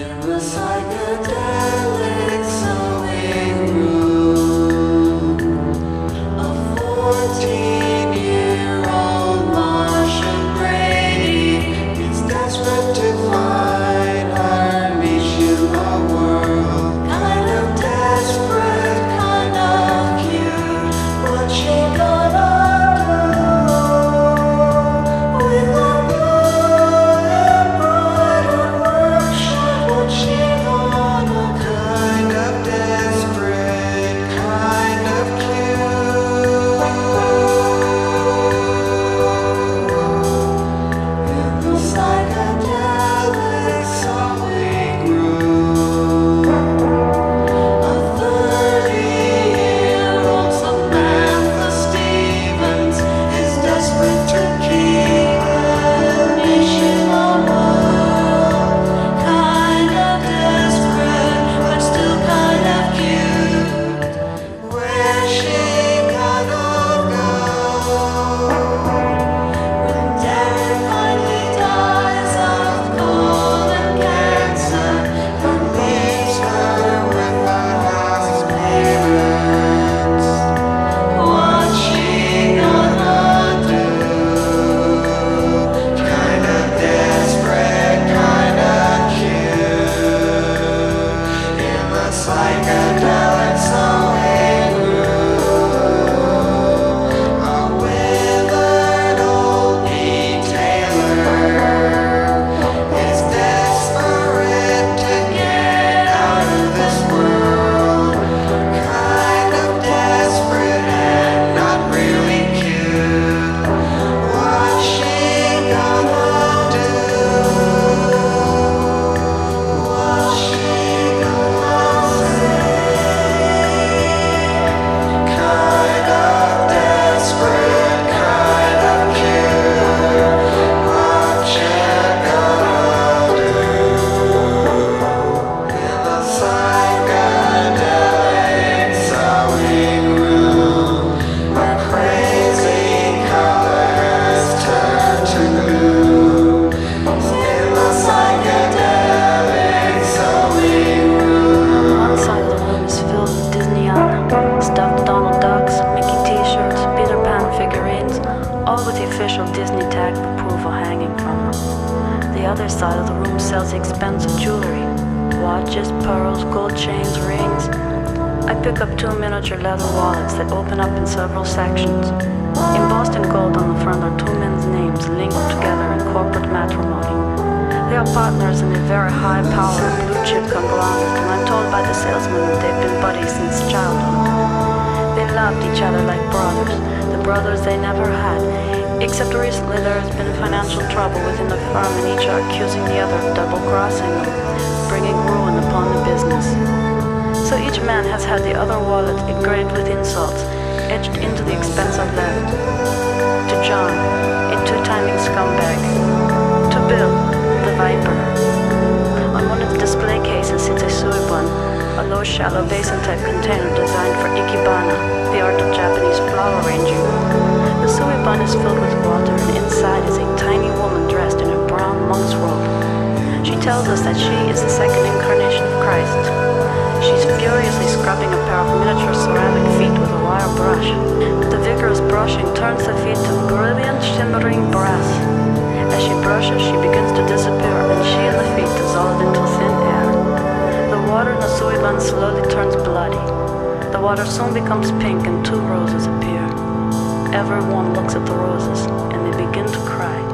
In the psychedelic tag approval hanging from. The other side of the room sells expensive jewelry, watches, pearls, gold chains, rings. I pick up two miniature leather wallets that open up in several sections. Embossed in gold on the front are two men's names linked together in corporate matrimony. They are partners in a very high power blue chip conglomerate, and I'm told by the salesman that they've been buddies since childhood. They loved each other like brothers, the brothers they never had. Except recently there has been financial trouble within the firm, and each are accusing the other of double crossing them, bringing ruin upon the business. So each man has had the other wallet engraved with insults, etched into the expensive leather. To John, a two-timing scumbag. To Bill, the viper. On one of the display cases sits a suiban, a low shallow basin-type container designed for ikebana, the art of Japanese flower arranging. Suiban is filled with water, and inside is a tiny woman dressed in a brown monk's robe. She tells us that she is the second incarnation of Christ. She's furiously scrubbing a pair of miniature ceramic feet with a wire brush. The vigorous brushing turns the feet to brilliant shimmering brass. As she brushes, she begins to disappear, and she and the feet dissolve into thin air. The water in the soy suiban slowly turns bloody. The water soon becomes pink, and two roses appear. Everyone looks at the roses, and they begin to cry.